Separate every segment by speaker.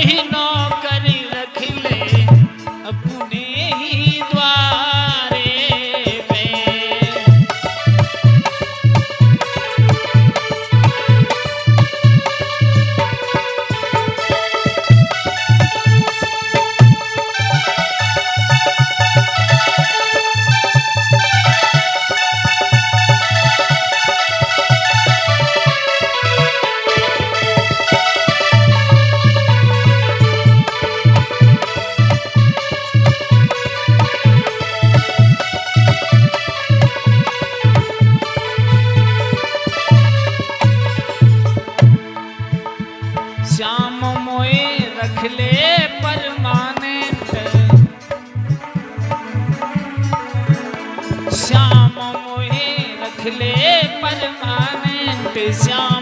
Speaker 1: मोहि श्याम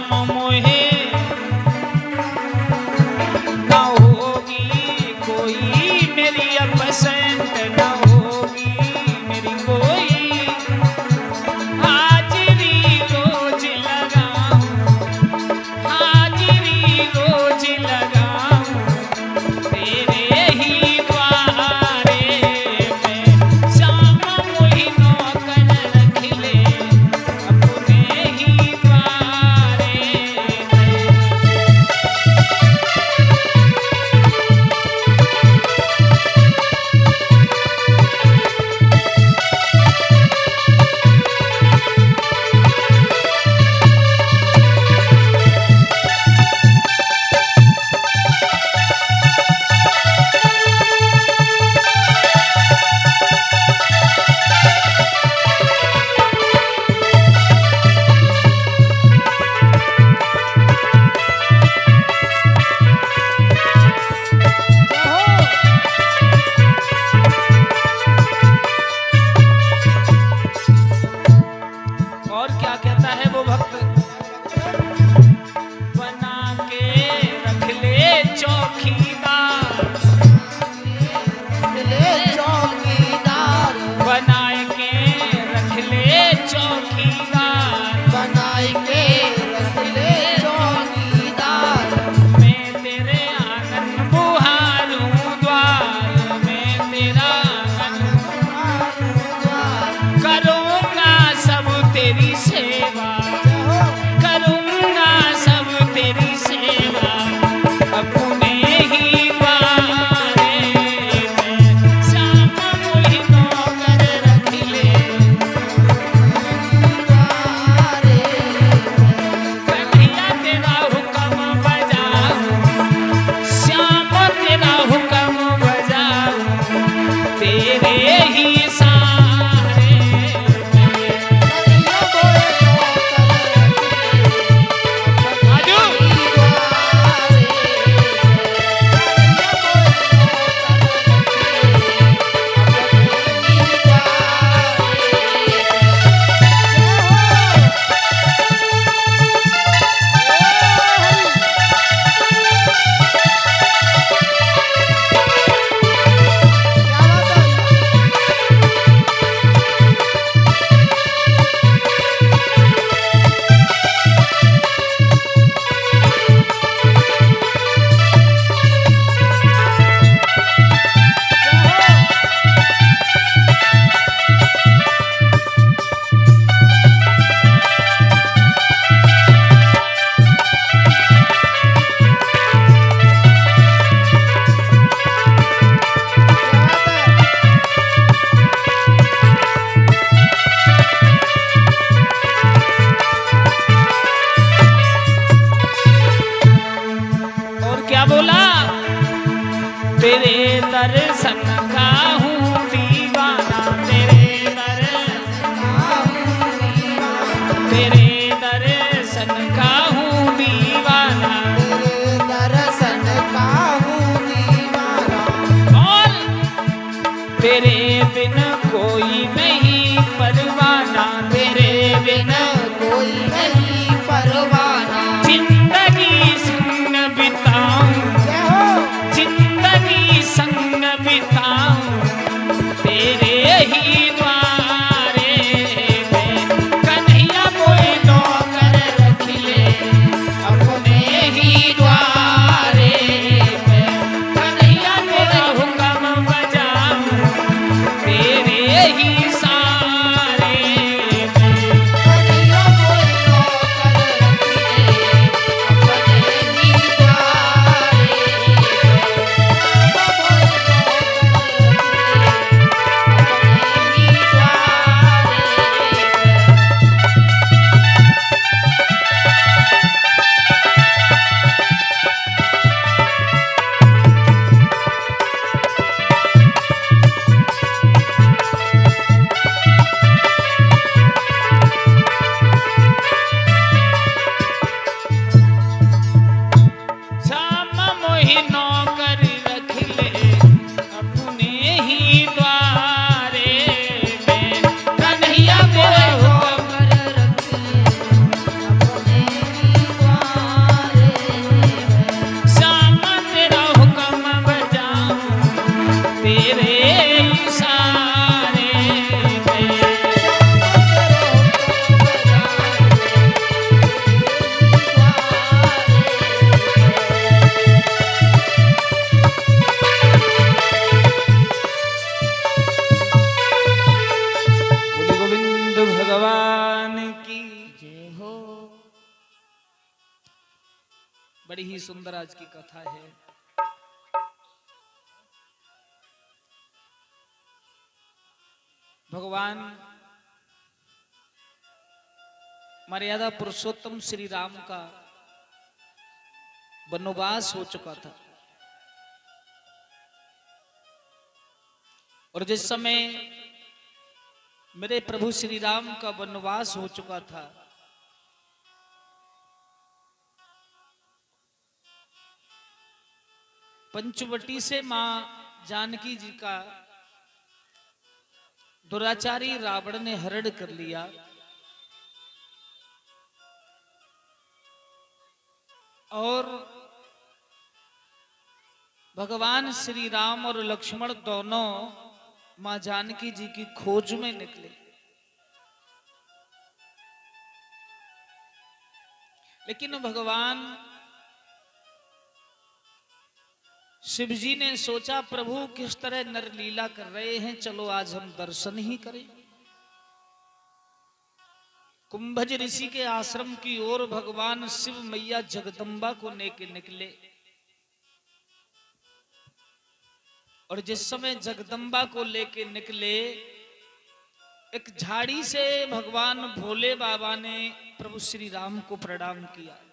Speaker 1: तेरे ही सुंदर आज की कथा है। भगवान, मर्यादा पुरुषोत्तम श्री राम का वनवास हो चुका था। और जिस समय मेरे प्रभु श्री राम का वनवास हो चुका था पंचवटी से माँ जानकी जी का दुराचारी रावण ने हरण कर लिया। और भगवान श्री राम और लक्ष्मण दोनों माँ जानकी जी की खोज में निकले। लेकिन भगवान शिव जी ने सोचा, प्रभु, किस तरह नरलीला कर रहे हैं? चलो आज हम दर्शन ही करें। कुंभज ऋषि के आश्रम की ओर भगवान शिव मैया जगदम्बा को लेके निकले। और जिस समय जगदम्बा को लेके निकले, एक झाड़ी से भगवान भोले बाबा ने प्रभु श्री राम को प्रणाम किया।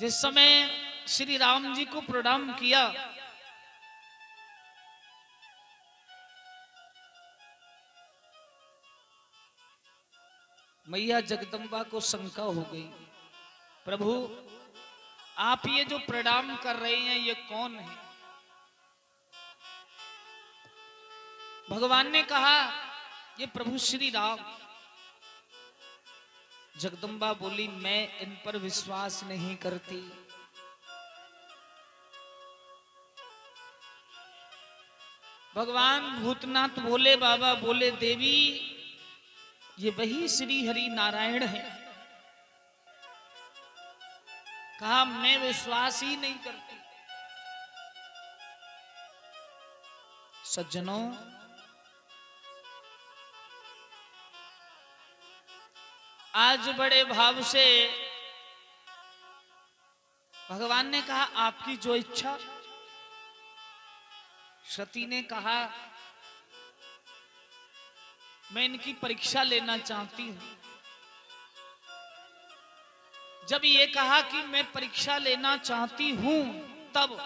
Speaker 1: जिस समय श्री राम जी को प्रणाम किया, मैया जगदम्बा को शंका हो गई, प्रभु, आप ये जो प्रणाम कर रहे हैं, ये कौन है? भगवान ने कहा, ये प्रभु श्री राम। जगदम्बा बोली, मैं इन पर विश्वास नहीं करती। भगवान भूतनाथ बोले, बाबा बोले, देवी, ये वही श्री हरि नारायण है। कहा, मैं विश्वास ही नहीं करती। सज्जनों आज बड़े भाव से भगवान ने कहा, आपकी जो इच्छा। सती ने कहा, मैं इनकी परीक्षा लेना चाहती हूँ। जब ये कहा कि मैं परीक्षा लेना चाहती हूँ, तब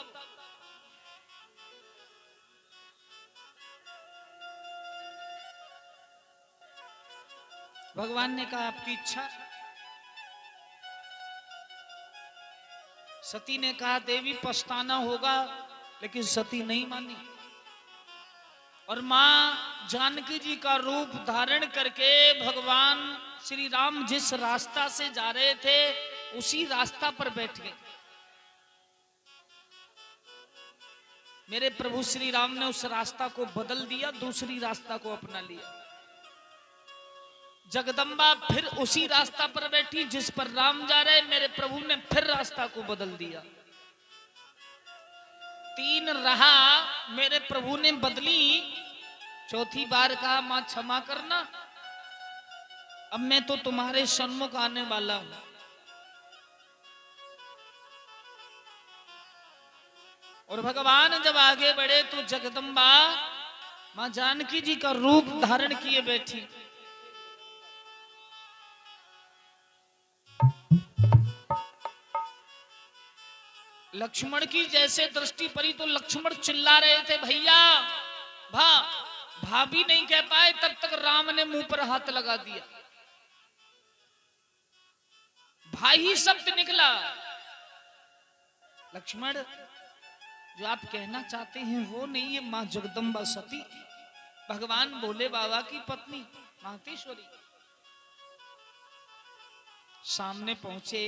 Speaker 1: भगवान ने कहा, आपकी इच्छा। सती ने कहा, देवी, पछताना होगा, लेकिन सती नहीं मानी। और माँ जानकी जी का रूप धारण करके भगवान श्री राम जिस रास्ता से जा रहे थे, उसी रास्ता पर बैठ गए। मेरे प्रभु श्री राम ने उस रास्ता को बदल दिया, दूसरी रास्ता को अपना लिया। जगदम्बा फिर उसी रास्ता पर बैठी जिस पर राम जा रहे, मेरे प्रभु ने फिर रास्ता को बदल दिया। तीन रहा मेरे प्रभु ने बदली। चौथी बार कहा, माँ, क्षमा करना। अब मैं तो तुम्हारे सन्मुख आने वाला हूँ। और भगवान जब आगे बढ़े तो जगदम्बा माँ जानकी जी का रूप धारण किए बैठी। लक्ष्मण की जैसे दृष्टि पड़ी तो लक्ष्मण चिल्ला रहे थे, भैया, भा, भाभी नहीं कह पाए, तब तक राम ने मुँह पर हाथ लगा दिया। भाई शब्द निकला। लक्ष्मण, जो आप कहना चाहते हैं वो नहीं है, माँ जगदम्बा सती। भगवान भोले बाबा की पत्नी मातेश्वरी सामने पहुँचे